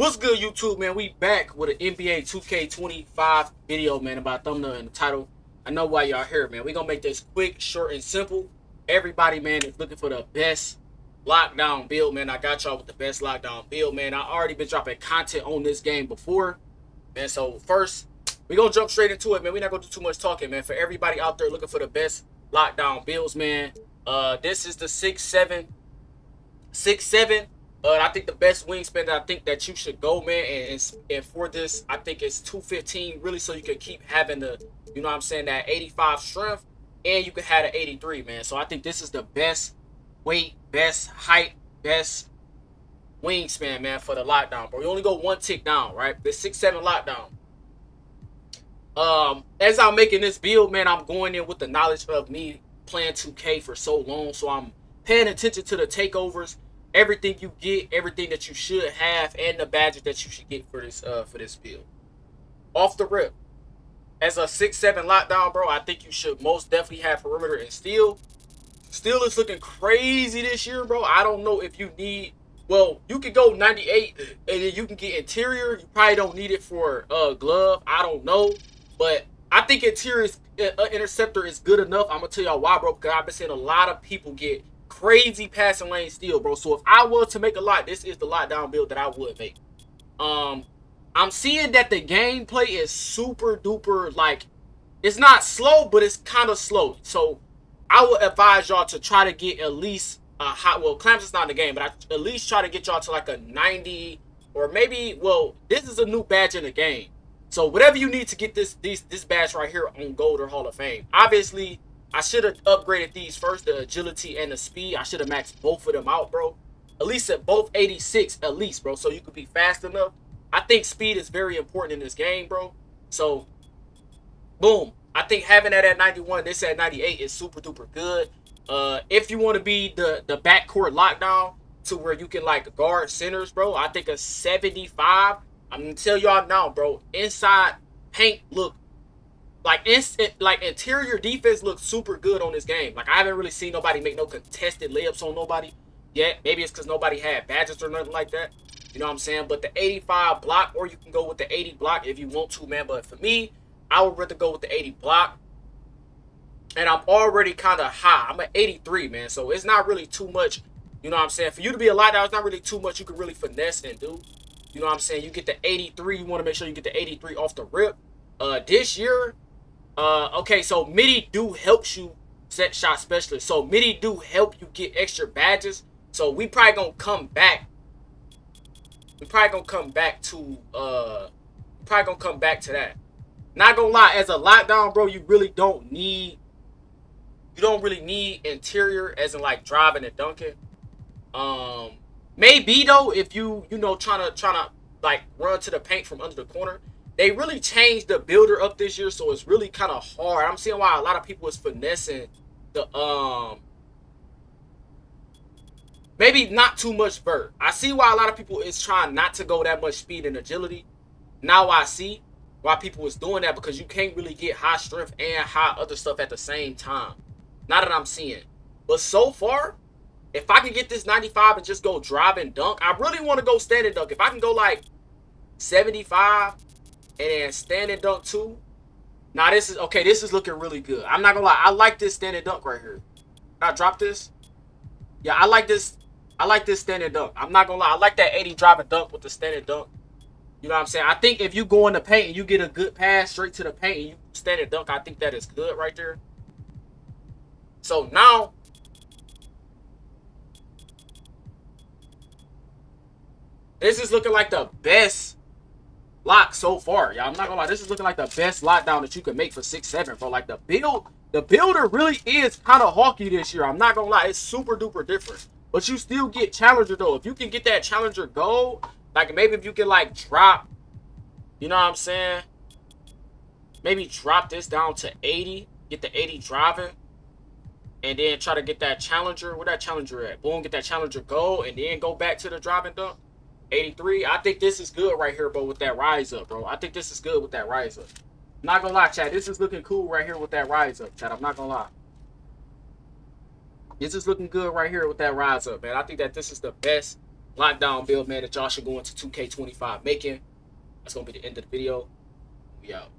What's good, YouTube, man? We back with an NBA 2K25 video, man, about thumbnail and the title. I know why y'all here, man. we going to make this quick, short, and simple. Everybody, man, is looking for the best lockdown build, man. I got y'all with the best lockdown build, man. I already been dropping content on this game before, man. So, first, we going to jump straight into it, man. we not going to do too much talking, man. For everybody out there looking for the best lockdown builds, man, uh, this is the 6-7, 6-7 uh, I think the best wingspan that I think that you should go, man, and, and for this, I think it's 215, really, so you can keep having the, you know what I'm saying, that 85 strength, and you can have an 83, man. So I think this is the best weight, best height, best wingspan, man, for the lockdown, bro. You only go one tick down, right? The 6-7 lockdown. Um, as I'm making this build, man, I'm going in with the knowledge of me playing 2K for so long, so I'm paying attention to the takeovers everything you get, everything that you should have, and the badges that you should get for this uh for this build. Off the rip, as a six seven lockdown, bro, I think you should most definitely have perimeter and steal. Steal is looking crazy this year, bro. I don't know if you need. Well, you could go 98 and then you can get interior. You probably don't need it for uh glove. I don't know, but I think interior is, uh, interceptor is good enough. I'm gonna tell y'all why, bro. Because I've been seeing a lot of people get crazy passing lane steal, bro. So if I were to make a lot, this is the lockdown build that I would make. Um, I'm seeing that the gameplay is super duper like it's not slow, but it's kind of slow. So I would advise y'all to try to get at least a hot. Well, Clemson's not in the game, but I at least try to get y'all to like a 90 or maybe. Well, this is a new badge in the game. So whatever you need to get this this this badge right here on Gold or Hall of Fame. Obviously, I should have upgraded these first, the agility and the speed. I should have maxed both of them out, bro. At least at both 86, at least, bro. So you could be fast enough. I think speed is very important in this game, bro. So, boom. I think having that at 91, this at 98 is super duper good. Uh, if you want to be the, the backcourt lockdown to where you can, like, guard centers, bro, I think a 75. I'm to tell y'all now, bro. Inside paint look like instant like interior defense looks super good on this game. Like I haven't really seen nobody make no contested layups on nobody yet. Maybe it's because nobody had badges or nothing like that. You know what I'm saying? But the 85 block, or you can go with the 80 block if you want to, man. But for me, I would rather go with the 80 block. And I'm already kind of high. I'm at 83, man. So it's not really too much. You know what I'm saying? For you to be a lockdown, it's not really too much you can really finesse and do. You know what I'm saying? You get the 83. You want to make sure you get the 83 off the rip. Uh, this year, uh, okay, so MIDI do helps you set shot specialist. So MIDI do help you get extra badges. So we probably gonna come back. We probably gonna come back to uh probably gonna come back to that. Not gonna lie, as a lockdown, bro, you really don't need you don't really need interior as in like driving and dunking. Um maybe though if you you know trying to trying to like run to the paint from under the corner they really changed the builder up this year, so it's really kind of hard. I'm seeing why a lot of people is finessing the um maybe not too much vert. I see why a lot of people is trying not to go that much speed and agility. Now I see why people is doing that because you can't really get high strength and high other stuff at the same time. Not that I'm seeing. But so far, if I can get this 95 and just go drive and dunk, I really want to go standing dunk. If I can go like 75, and then standing dunk two. Now this is okay. This is looking really good. I'm not gonna lie. I like this standing dunk right here. Can I drop this? Yeah, I like this. I like this standing dunk. I'm not gonna lie. I like that 80 driving dunk with the standing dunk. You know what I'm saying? I think if you go in the paint and you get a good pass straight to the paint and you standing dunk, I think that is good right there. So now this is looking like the best lock so far. Y'all, I'm not gonna lie. This is looking like the best lockdown that you could make for six seven, bro. Like the build, the builder really is kind of hawky this year. I'm not gonna lie. It's super duper different. But you still get challenger though. If you can get that challenger gold, like maybe if you can like drop, you know what I'm saying? Maybe drop this down to 80, get the 80 driving, and then try to get that challenger. Where that challenger at? Boom, get that challenger gold, and then go back to the driving dunk. 83. I think this is good right here, bro, with that rise up, bro. I think this is good with that rise up. not gonna lie, Chad. This is looking cool right here with that rise up, Chad. I'm not gonna lie. This is looking good right here with that rise up, man. I think that this is the best lockdown build, man, that y'all should go into 2K25 making. That's gonna be the end of the video. We out.